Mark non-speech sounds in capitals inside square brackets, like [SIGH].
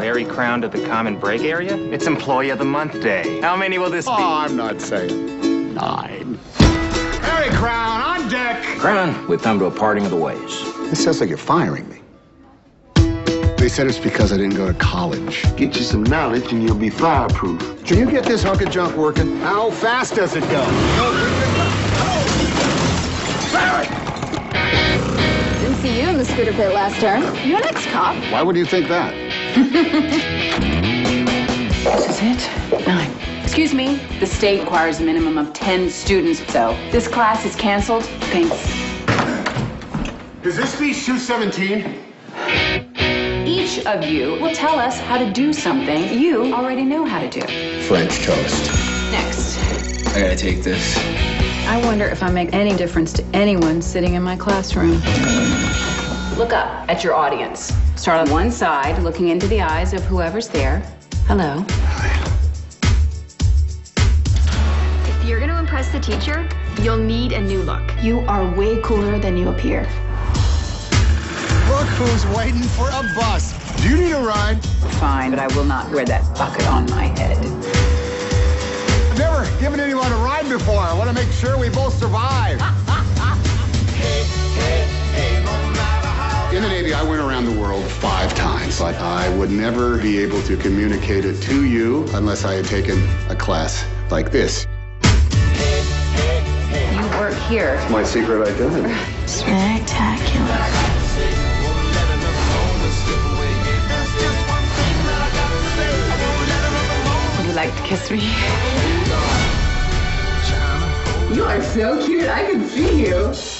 Larry Crowne to the Common Break area? It's Employee of the Month Day. How many will this be? Oh, I'm not saying nine. Larry Crowne, on deck. Crowne, we've come to a parting of the ways. This sounds like you're firing me. They said it's because I didn't go to college. Get you some knowledge and you'll be fireproof. Can you get this hunk of junk working? How fast does it go? The scooter pit last term. You're an ex-cop. Why would you think that? [LAUGHS] This is it? Nine. Excuse me, the state requires a minimum of 10 students, so this class is canceled. Thanks. Is this speech 217? Each of you will tell us how to do something you already know how to do. French toast. Next. I gotta take this. I wonder if I make any difference to anyone sitting in my classroom. Look up at your audience. Start on one side, looking into the eyes of whoever's there. Hello. If you're going to impress the teacher, you'll need a new look. You are way cooler than you appear. Look who's waiting for a bus. Do you need a ride? Fine, but I will not wear that bucket on my head. I've never given anyone a ride before. I want to make sure we both survive. In [LAUGHS] world five times, but I would never be able to communicate it to you unless I had taken a class like this. You work here. It's My secret identity. Spectacular. Would you like to kiss me? You are so cute. I can see you.